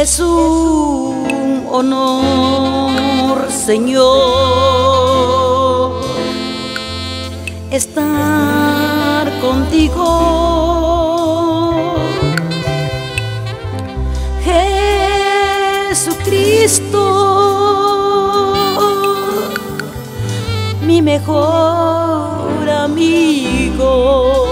Es un honor, Señor, estar contigo. Jesucristo, mi mejor amigo.